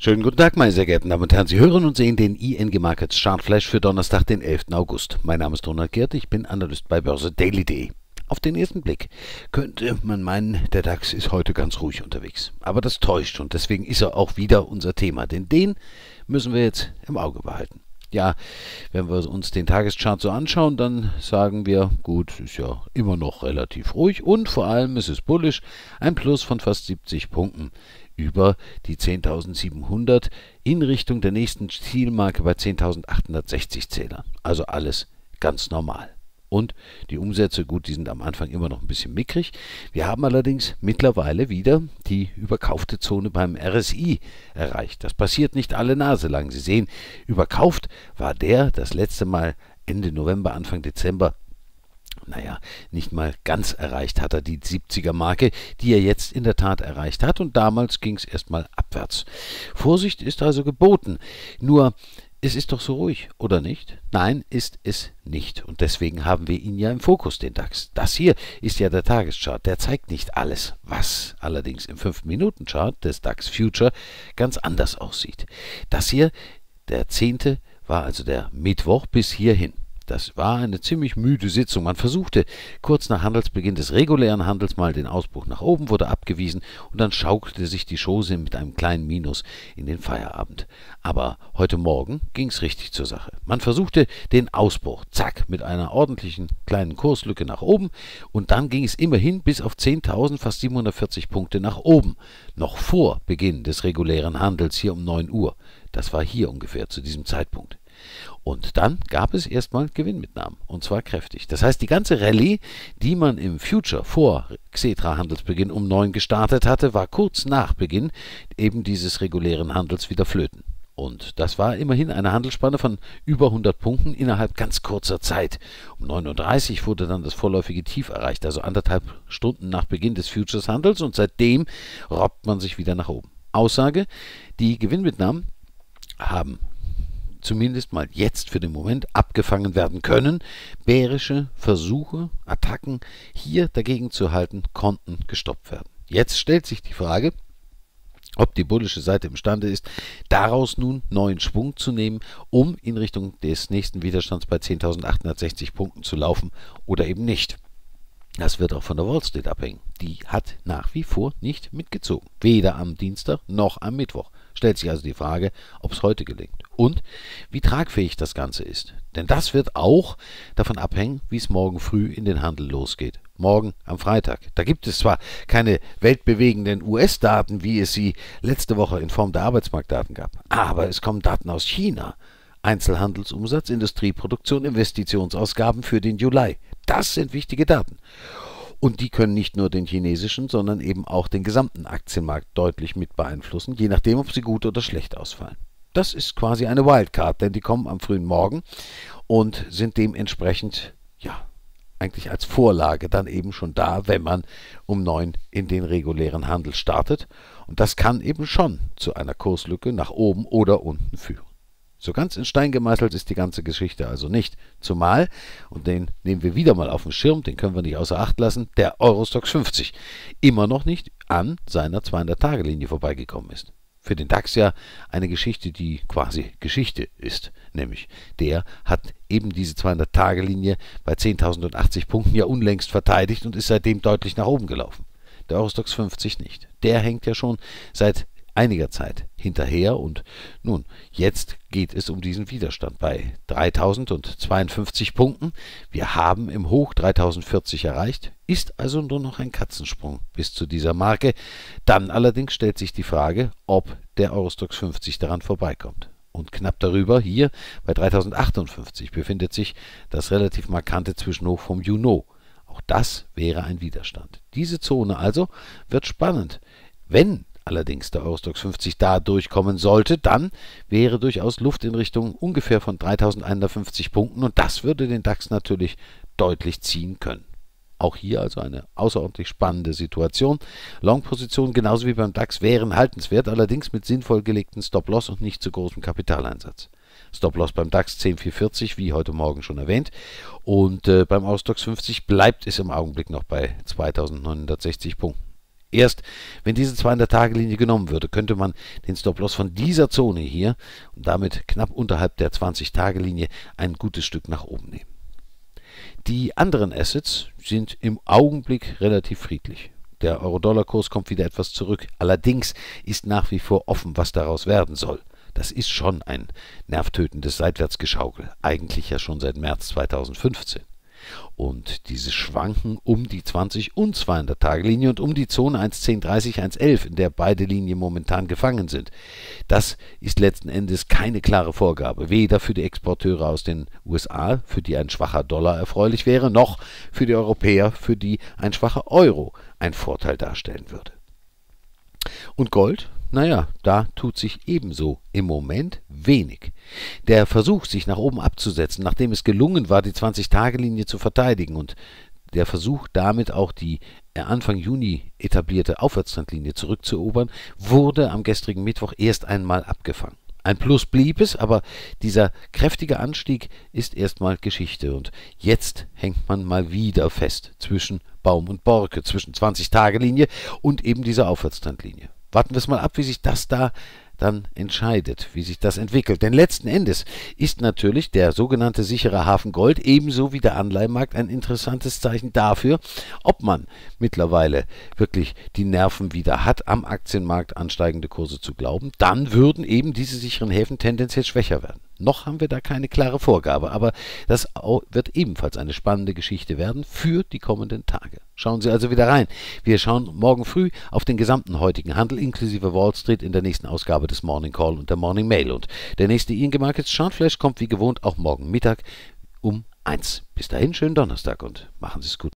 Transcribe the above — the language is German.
Schönen guten Tag, meine sehr geehrten Damen und Herren. Sie hören und sehen den ING Markets Chart Flash für Donnerstag, den 11. August. Mein Name ist Ronald Gerd, ich bin Analyst bei Börse Daily.de. Auf den ersten Blick könnte man meinen, der DAX ist heute ganz ruhig unterwegs. Aber das täuscht und deswegen ist er auch wieder unser Thema, denn den müssen wir jetzt im Auge behalten. Ja, wenn wir uns den Tageschart so anschauen, dann sagen wir, gut, ist ja immer noch relativ ruhig und vor allem ist es bullisch, ein Plus von fast 70 Punkten über die 10.700 in Richtung der nächsten Zielmarke bei 10.860 Zählern. Also alles ganz normal. Und die Umsätze, gut, die sind am Anfang immer noch ein bisschen mickrig. Wir haben allerdings mittlerweile wieder die überkaufte Zone beim RSI erreicht. Das passiert nicht alle Nase lang. Sie sehen, überkauft war der das letzte Mal Ende November, Anfang Dezember naja, nicht mal ganz erreicht hat er die 70er-Marke, die er jetzt in der Tat erreicht hat, und damals ging es erstmal abwärts. Vorsicht ist also geboten. Nur, es ist doch so ruhig, oder nicht? Nein, ist es nicht. Und deswegen haben wir ihn ja im Fokus, den DAX. Das hier ist ja der Tageschart. Der zeigt nicht alles, was allerdings im 5-Minuten-Chart des DAX Future ganz anders aussieht. Das hier, der 10. war also der Mittwoch bis hierhin. Das war eine ziemlich müde Sitzung. Man versuchte kurz nach Handelsbeginn des regulären Handels mal den Ausbruch nach oben, wurde abgewiesen und dann schaukelte sich die Chose mit einem kleinen Minus in den Feierabend. Aber heute Morgen ging's richtig zur Sache. Man versuchte den Ausbruch, zack, mit einer ordentlichen kleinen Kurslücke nach oben und dann ging es immerhin bis auf 10.000, fast 740 Punkte nach oben. Noch vor Beginn des regulären Handels hier um 9 Uhr. Das war hier ungefähr zu diesem Zeitpunkt. Und dann gab es erstmal Gewinnmitnahmen, und zwar kräftig. Das heißt, die ganze Rallye, die man im Future vor Xetra-Handelsbeginn um 9 gestartet hatte, war kurz nach Beginn eben dieses regulären Handels wieder flöten. Und das war immerhin eine Handelsspanne von über 100 Punkten innerhalb ganz kurzer Zeit. Um 9.30 Uhr wurde dann das vorläufige Tief erreicht, also anderthalb Stunden nach Beginn des Futures-Handels und seitdem robbt man sich wieder nach oben. Aussage, die Gewinnmitnahmen haben zumindest mal jetzt für den Moment abgefangen werden können. Bärische Versuche, Attacken hier dagegen zu halten, konnten gestoppt werden. Jetzt stellt sich die Frage, ob die bullische Seite imstande ist, daraus nun neuen Schwung zu nehmen, um in Richtung des nächsten Widerstands bei 10.860 Punkten zu laufen oder eben nicht. Das wird auch von der Wall Street abhängen. Die hat nach wie vor nicht mitgezogen. Weder am Dienstag noch am Mittwoch. Stellt sich also die Frage, ob es heute gelingt. Und wie tragfähig das Ganze ist. Denn das wird auch davon abhängen, wie es morgen früh in den Handel losgeht. Morgen am Freitag. Da gibt es zwar keine weltbewegenden US-Daten, wie es sie letzte Woche in Form der Arbeitsmarktdaten gab, aber es kommen Daten aus China. Einzelhandelsumsatz, Industrieproduktion, Investitionsausgaben für den Juli. Das sind wichtige Daten. Und die können nicht nur den chinesischen, sondern eben auch den gesamten Aktienmarkt deutlich mit beeinflussen, je nachdem, ob sie gut oder schlecht ausfallen. Das ist quasi eine Wildcard, denn die kommen am frühen Morgen und sind dementsprechend, ja, eigentlich als Vorlage dann eben schon da, wenn man um neun in den regulären Handel startet. Und das kann eben schon zu einer Kurslücke nach oben oder unten führen. So ganz in Stein gemeißelt ist die ganze Geschichte also nicht. Zumal, und den nehmen wir wieder mal auf den Schirm, den können wir nicht außer Acht lassen, der Eurostox 50 immer noch nicht an seiner 200-Tage-Linie vorbeigekommen ist. Für den DAX ja eine Geschichte, die quasi Geschichte ist. Nämlich, der hat eben diese 200-Tage-Linie bei 10.080 Punkten ja unlängst verteidigt und ist seitdem deutlich nach oben gelaufen. Der Eurostox 50 nicht. Der hängt ja schon seit einiger Zeit hinterher und nun, jetzt geht es um diesen Widerstand bei 3052 Punkten. Wir haben im Hoch 3040 erreicht, ist also nur noch ein Katzensprung bis zu dieser Marke. Dann allerdings stellt sich die Frage, ob der Eurostox 50 daran vorbeikommt. Und knapp darüber, hier bei 3058, befindet sich das relativ markante Zwischenhoch vom Juno. Auch das wäre ein Widerstand. Diese Zone also wird spannend. Wenn allerdings der Eurostox 50 da durchkommen sollte, dann wäre durchaus Luft in Richtung ungefähr von 3150 Punkten und das würde den DAX natürlich deutlich ziehen können. Auch hier also eine außerordentlich spannende Situation. Long-Positionen genauso wie beim DAX wären haltenswert, allerdings mit sinnvoll gelegten Stop-Loss und nicht zu großem Kapitaleinsatz. Stop-Loss beim DAX 10440, wie heute Morgen schon erwähnt. Und äh, beim Eurostox 50 bleibt es im Augenblick noch bei 2960 Punkten. Erst wenn diese 200-Tage-Linie genommen würde, könnte man den Stop-Loss von dieser Zone hier und damit knapp unterhalb der 20-Tage-Linie ein gutes Stück nach oben nehmen. Die anderen Assets sind im Augenblick relativ friedlich. Der Euro-Dollar-Kurs kommt wieder etwas zurück. Allerdings ist nach wie vor offen, was daraus werden soll. Das ist schon ein nervtötendes Seitwärtsgeschaukel, eigentlich ja schon seit März 2015. Und dieses Schwanken um die 20 und 200 Tage Linie und um die Zone 1.1030, 1.11, in der beide Linien momentan gefangen sind, das ist letzten Endes keine klare Vorgabe, weder für die Exporteure aus den USA, für die ein schwacher Dollar erfreulich wäre, noch für die Europäer, für die ein schwacher Euro ein Vorteil darstellen würde. Und Gold, naja, da tut sich ebenso im Moment wenig. Der Versuch, sich nach oben abzusetzen, nachdem es gelungen war, die 20-Tage-Linie zu verteidigen und der Versuch, damit auch die äh, Anfang Juni etablierte Aufwärtstrendlinie zurückzuerobern, wurde am gestrigen Mittwoch erst einmal abgefangen. Ein Plus blieb es, aber dieser kräftige Anstieg ist erstmal Geschichte und jetzt hängt man mal wieder fest zwischen Baum und Borke, zwischen 20-Tage-Linie und eben dieser Aufwärtstrendlinie warten wir es mal ab, wie sich das da dann entscheidet, wie sich das entwickelt. Denn letzten Endes ist natürlich der sogenannte sichere Hafen Gold ebenso wie der Anleihenmarkt ein interessantes Zeichen dafür, ob man mittlerweile wirklich die Nerven wieder hat, am Aktienmarkt ansteigende Kurse zu glauben. Dann würden eben diese sicheren Häfen tendenziell schwächer werden. Noch haben wir da keine klare Vorgabe, aber das wird ebenfalls eine spannende Geschichte werden für die kommenden Tage. Schauen Sie also wieder rein. Wir schauen morgen früh auf den gesamten heutigen Handel inklusive Wall Street in der nächsten Ausgabe des Morning Call und der Morning Mail. Und der nächste ING Markets Chartflash kommt wie gewohnt auch morgen Mittag um 1. Bis dahin schönen Donnerstag und machen Sie es gut.